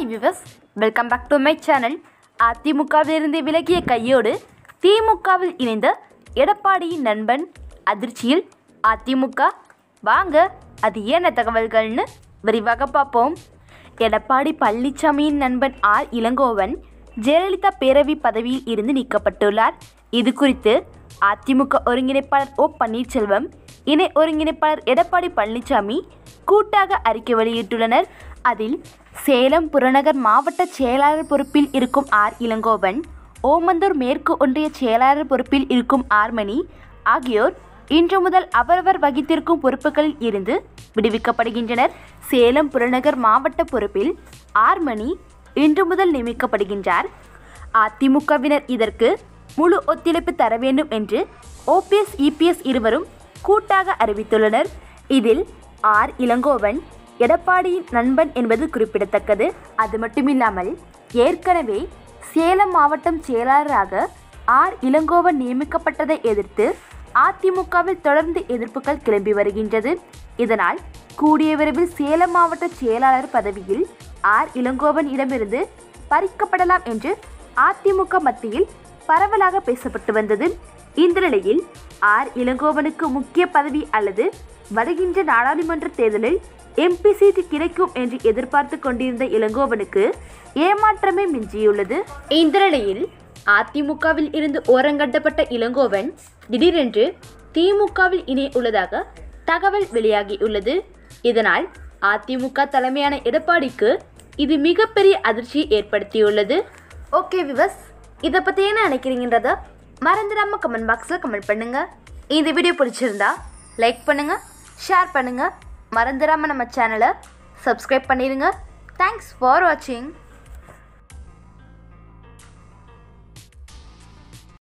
Hi viewers welcome back to my channel அதிமுகவிலிருந்து விலகிய கையோடு திமுகவில் இணைந்த எடப்பாடியின் நண்பன் அதிர்ச்சியில் அதிமுக. வாங்க அது என்ன தகவல்கள்னு விரிவாக பார்ப்போம். எடப்பாடி பழனிசாமியின் நண்பன் ஆர். இளங்கோவன் ஜெயலலிதா பேரவை பதவியில் இருந்து நீக்கப்பட்டுள்ளார். இது குறித்து அதிமுக ஒருங்கிணைப்பாளர் ஓ. பன்னீர்செல்வம் இணை ஒருங்கிணைப்பாளர் எடப்பாடி பழனிசாமி கூட்டாக அறிக்கை வெளியிட்டுள்ளனர். அதில் சேலம் புறநகர் மாவட்ட செயலாளர் பொறுப்பில் இருக்கும் ஆர் இளங்கோவன் ஓமந்தூர் மேற்கு ஒன்றிய செயலாளர் பொறுப்பில் இருக்கும் ஆர்மணி ஆகியோர் இன்று முதல் அவரவர் வகித்திருக்கும் பொறுப்புகளில் இருந்து விடுவிக்கப்படுகின்றனர். சேலம் புறநகர் மாவட்ட பொறுப்பில் ஆர்மணி இன்று முதல் நியமிக்கப்படுகின்றார். அதிமுகவினர் இதற்கு முழு ஒத்துழைப்பு தர வேண்டும் என்று ஓபிஎஸ் இபிஎஸ் இருவரும் கூட்டாக அறிவித்துள்ளனர். இதில் ஆர் இளங்கோவன் எடப்பாடியின் நண்பன் என்பது குறிப்பிடத்தக்கது. அது மட்டுமில்லாமல் ஏற்கனவே சேலம் மாவட்டம் செயலாளராக ஆர். இளங்கோவன் நியமிக்கப்பட்டதை எதிர்த்து அதிமுகவில் தொடர்ந்து எதிர்ப்புகள் கிளம்பி வருகின்றது. இதனால் கூடிய விரைவில் சேலம் மாவட்ட செயலாளர் பதவியில் ஆர். இளங்கோவன் இடமிருந்து பறிக்கப்படலாம் என்று அதிமுக மத்தியில் பரவலாக பேசப்பட்டு வந்தது. இந்த நிலையில் ஆர். இளங்கோவனுக்கு முக்கிய பதவி அல்லது வருகின்ற நாடாளுமன்ற தேர்தலில் எம்பி சீட்டு கிடைக்கும் என்று எதிர்பார்த்து கொண்டிருந்த இளங்கோவனுக்கு ஏமாற்றமே மிஞ்சியுள்ளது. இந்த நிலையில் அதிமுகவில் இருந்து ஓரங்கட்டப்பட்ட இளங்கோவன் திடீரென்று திமுகவில் இணைய உள்ளதாக தகவல் வெளியாகியுள்ளது. இதனால் அதிமுக தலைமையான எடப்பாடிக்கு இது மிகப்பெரிய அதிர்ச்சியை ஏற்படுத்தியுள்ளது. ஓகே விவஸ் இதை பற்றி என்ன நினைக்கிறீங்கன்றத மறந்துடாம கமெண்ட் பாக்ஸில் கமெண்ட் பண்ணுங்க. இந்த வீடியோ பிடிச்சிருந்தா லைக் பண்ணுங்க. ஷேர் பண்ணுங்கள் மறந்துடாமல் நம்ம சேனலை சப்ஸ்கிரைப் பண்ணிடுங்க தேங்க்ஸ் ஃபார் வாட்சிங்